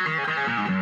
Música